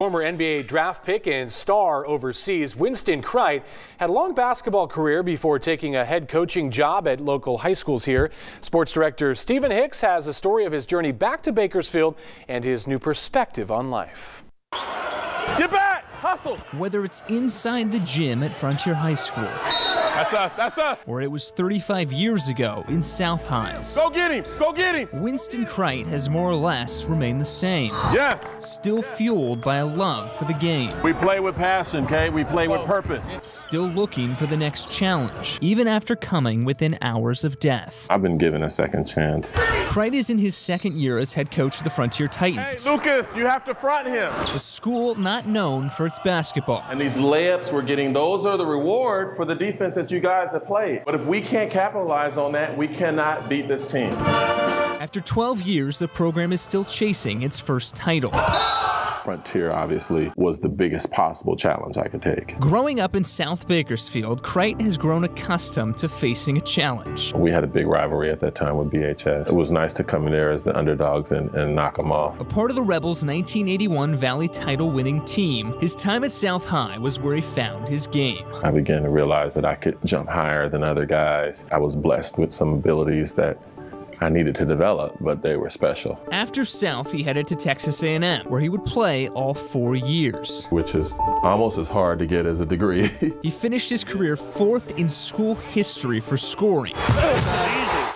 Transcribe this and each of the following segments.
Former NBA draft pick and star overseas, Winston Crite, had a long basketball career before taking a head coaching job at local high schools here. Sports director Stephen Hicks has a story of his journey back to Bakersfield and his new perspective on life. Get back! Hustle! Whether it's inside the gym at Frontier High School that's us. That's us. Or it was 35 years ago in South Highs. Go get him. Go get him. Winston Crite has more or less remained the same. Yes. Still fueled by a love for the game. We play with passion, okay? We play with purpose. Still looking for the next challenge, even after coming within hours of death. I've been given a second chance. Crite is in his second year as head coach of the Frontier Titans. Hey, Lucas, you have to front him. A school not known for its basketball. And these layups we're getting, those are the reward for the defense that you guys have played. But if we can't capitalize on that, we cannot beat this team. After 12 years, the program is still chasing its first title. Frontier obviously was the biggest possible challenge I could take. Growing up in South Bakersfield, Crite has grown accustomed to facing a challenge. We had a big rivalry at that time with BHS. It was nice to come in there as the underdogs and, and knock them off. A part of the Rebels' 1981 Valley title winning team, his time at South High was where he found his game. I began to realize that I could jump higher than other guys. I was blessed with some abilities that I needed to develop, but they were special. After South, he headed to Texas A&M, where he would play all four years. Which is almost as hard to get as a degree. he finished his career fourth in school history for scoring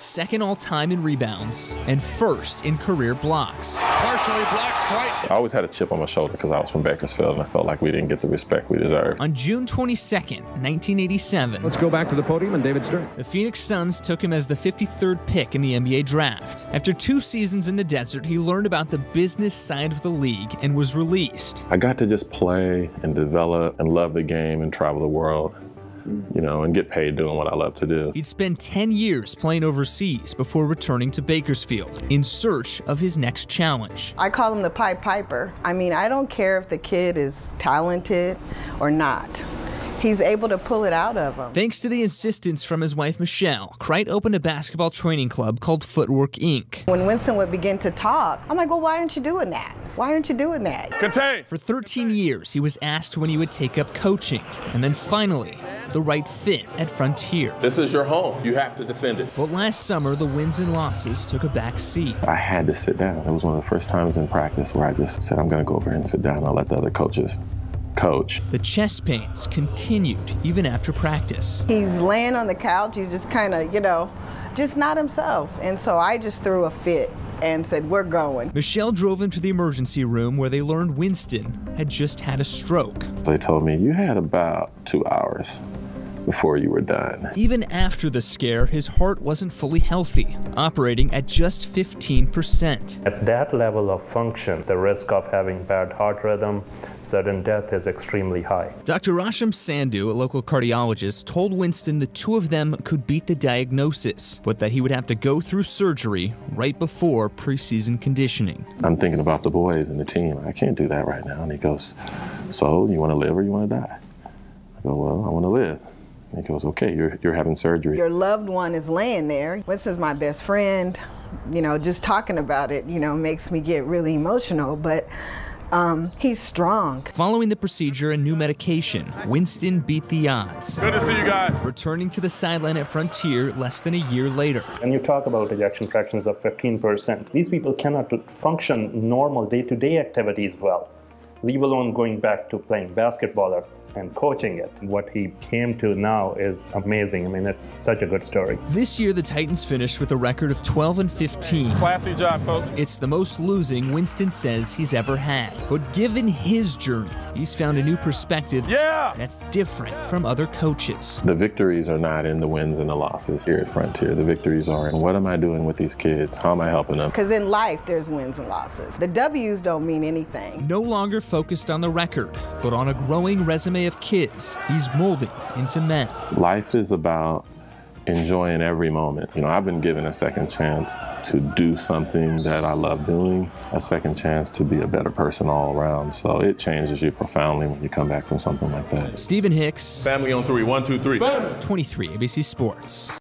second all time in rebounds, and first in career blocks. Partially blocked right. I always had a chip on my shoulder because I was from Bakersfield and I felt like we didn't get the respect we deserved. On June 22nd, 1987, let's go back to the podium and David Stern. The Phoenix Suns took him as the 53rd pick in the NBA draft. After two seasons in the desert, he learned about the business side of the league and was released. I got to just play and develop and love the game and travel the world you know, and get paid doing what I love to do. He'd spend 10 years playing overseas before returning to Bakersfield in search of his next challenge. I call him the Pied Piper. I mean, I don't care if the kid is talented or not he's able to pull it out of him. Thanks to the insistence from his wife Michelle, Crite opened a basketball training club called Footwork Inc. When Winston would begin to talk, I'm like, well, why aren't you doing that? Why aren't you doing that? Contain! For 13 years, he was asked when he would take up coaching, and then finally, the right fit at Frontier. This is your home. You have to defend it. But last summer, the wins and losses took a back seat. I had to sit down. It was one of the first times in practice where I just said, I'm going to go over and sit down. I'll let the other coaches coach. The chest pains continued even after practice. He's laying on the couch. He's just kind of, you know, just not himself. And so I just threw a fit and said, We're going. Michelle drove him to the emergency room where they learned Winston had just had a stroke. They told me, You had about two hours before you were done. Even after the scare, his heart wasn't fully healthy, operating at just 15%. At that level of function, the risk of having bad heart rhythm, sudden death is extremely high. Dr. Rasham Sandhu, a local cardiologist, told Winston the two of them could beat the diagnosis, but that he would have to go through surgery right before preseason conditioning. I'm thinking about the boys and the team. I can't do that right now. And he goes, So, you want to live or you want to die? I go, Well, I want to live. And he goes, okay, you're, you're having surgery. Your loved one is laying there. This is my best friend. You know, just talking about it, you know, makes me get really emotional, but um, he's strong. Following the procedure and new medication, Winston beat the odds. Good to see you guys. Returning to the sideline at Frontier less than a year later. And you talk about ejection fractions of 15%. These people cannot function normal day-to-day -day activities well, leave alone going back to playing basketball or and coaching it. What he came to now is amazing. I mean, it's such a good story. This year, the Titans finished with a record of 12 and 15. Classy job, coach. It's the most losing Winston says he's ever had. But given his journey, he's found a new perspective yeah! that's different from other coaches. The victories are not in the wins and the losses here at Frontier. The victories are in what am I doing with these kids? How am I helping them? Because in life, there's wins and losses. The W's don't mean anything. No longer focused on the record, but on a growing resume of kids he's molding into men. Life is about enjoying every moment. You know, I've been given a second chance to do something that I love doing, a second chance to be a better person all around. So it changes you profoundly when you come back from something like that. Stephen Hicks. Family on three. One, two, three. 23 ABC Sports.